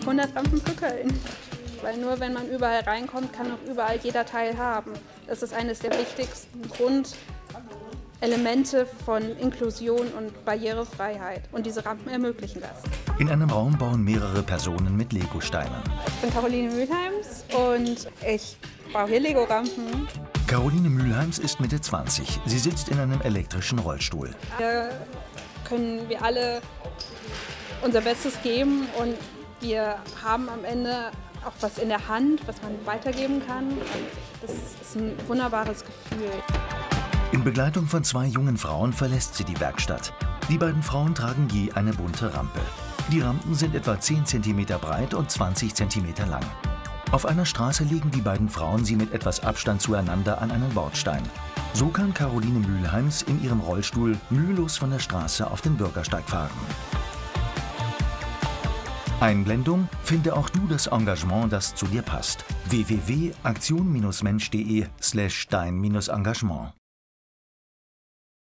100 Rampen für Köln. Weil nur wenn man überall reinkommt, kann auch überall jeder teilhaben. Das ist eines der wichtigsten Grundelemente von Inklusion und Barrierefreiheit. Und diese Rampen ermöglichen das. In einem Raum bauen mehrere Personen mit Legosteinen. Ich bin Caroline Mülheims und ich baue hier Lego-Rampen. Caroline Mülheims ist Mitte 20. Sie sitzt in einem elektrischen Rollstuhl. Hier können wir alle unser Bestes geben und wir haben am Ende auch was in der Hand, was man weitergeben kann. Das ist ein wunderbares Gefühl. In Begleitung von zwei jungen Frauen verlässt sie die Werkstatt. Die beiden Frauen tragen je eine bunte Rampe. Die Rampen sind etwa 10 cm breit und 20 cm lang. Auf einer Straße legen die beiden Frauen sie mit etwas Abstand zueinander an einen Bordstein. So kann Caroline Mühlheims in ihrem Rollstuhl mühelos von der Straße auf den Bürgersteig fahren. Einblendung Finde auch du das Engagement, das zu dir passt. www.aktion-mensch.de slash dein-engagement